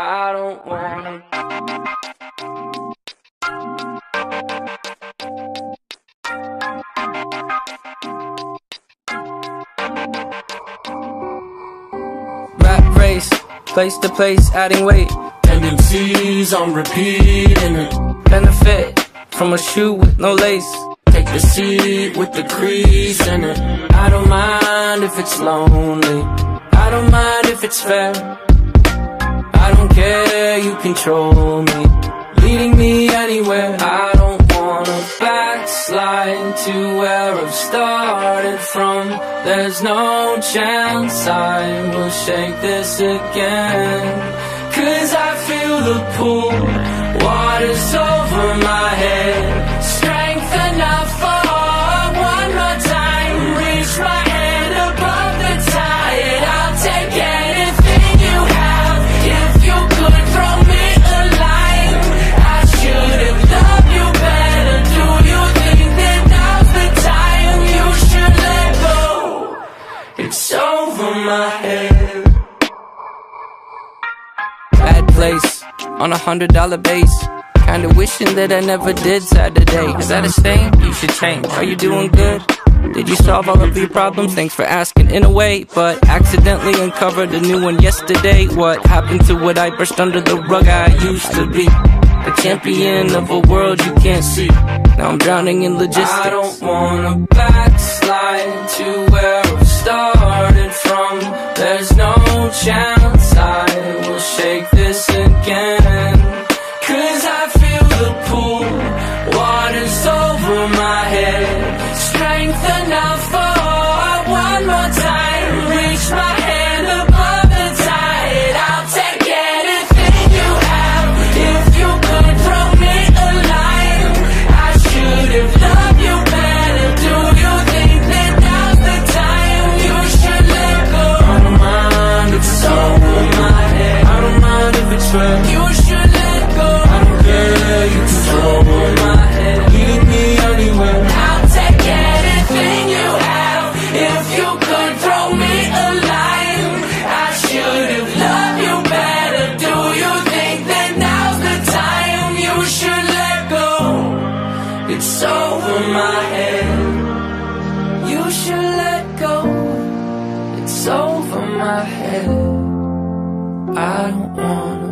I don't wanna. Rap race, place to place, adding weight. Tendencies on repeat and it Benefit from a shoe with no lace. Take the seat with the crease in it I don't mind if it's lonely I don't mind if it's fair I don't care, you control me Leading me anywhere I don't wanna backslide to where I've started from. There's no chance I will shake this again. Cause I feel the pull, water's over It's over my head. Bad place on a hundred dollar base. Kinda wishing that I never did Saturday. Is that a stain? You should change. Are you doing good? Did you solve all of your problems? Thanks for asking in a way, but accidentally uncovered a new one yesterday. What happened to what I brushed under the rug I used to be? A champion of a world you can't see. Now I'm drowning in logistics. I don't wanna backslide water's over my head. Strength It's over my head. You should let go. It's over my head. I don't wanna